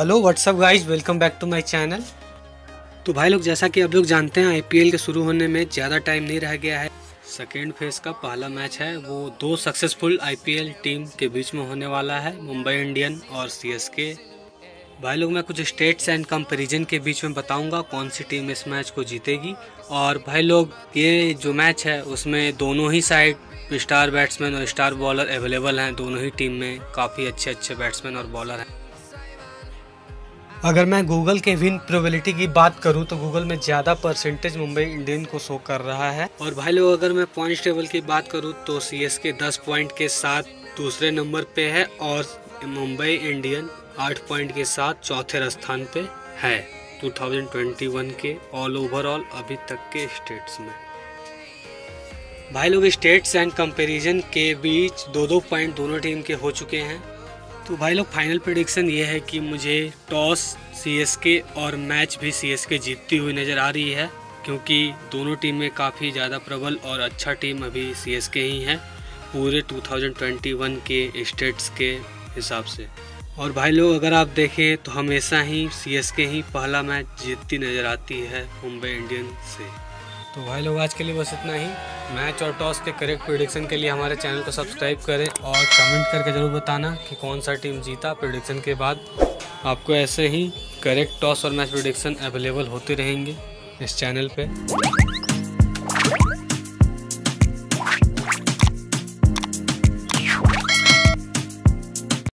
Hello what's up guys welcome back to my channel तो भाई लोग, जैसा कि आप लोग जानते हैं आईपीएल के शुरू होने में ज़्यादा टाइम नहीं रह गया है। सेकेंड फ़ेज़ का पहला मैच है। वो दो सक्सेसफुल आईपीएल टीम के बीच में होने वाला है मुंबई इंडियन और सीएसके भाई लोग, मैं कुछ स्टेट्स एंड कंपेरिजन के बीच में बताऊँगा, कौन सी टीम इस मैच को जीतेगी। और भाई लोग, ये जो मैच है, उसमें दोनों ही साइड स्टार बैट्समैन और स्टार बॉलर अवेलेबल हैं। दोनों ही टीम में काफ़ी अच्छे अच्छे बैट्समैन और बॉलर हैं। अगर मैं गूगल के विन प्रोबेबिलिटी की बात करूँ तो गूगल में ज़्यादा परसेंटेज मुंबई इंडियन को शो कर रहा है। और भाई लोग, अगर मैं पॉइंट टेबल की बात करूँ तो सी एस के दस पॉइंट के साथ दूसरे नंबर पे है और मुंबई इंडियन आठ पॉइंट के साथ चौथे स्थान पे है 2021 के ऑल ओवरऑल अभी तक के स्टेट्स में। भाई लोग स्टेट्स एंड कंपैरिजन के बीच दो दो पॉइंट दोनों टीम के हो चुके हैं। तो भाई लोग फाइनल प्रडिक्शन ये है कि मुझे टॉस सीएसके और मैच भी सीएसके जीतती हुई नज़र आ रही है, क्योंकि दोनों टीमें काफ़ी ज़्यादा प्रबल और अच्छा टीम अभी सीएसके ही है, पूरे 2021 के स्टेट्स के हिसाब से। और भाई लोग, अगर आप देखें तो हमेशा ही सीएसके ही पहला मैच जीतती नज़र आती है मुंबई इंडियन से। तो भाई लोग, आज के लिए बस इतना ही। मैच और टॉस के करेक्ट प्रोडिक्शन के लिए हमारे चैनल को सब्सक्राइब करें और कमेंट करके ज़रूर बताना कि कौन सा टीम जीता प्रोडिक्शन के बाद। आपको ऐसे ही करेक्ट टॉस और मैच प्रोडिक्शन अवेलेबल होते रहेंगे इस चैनल पे।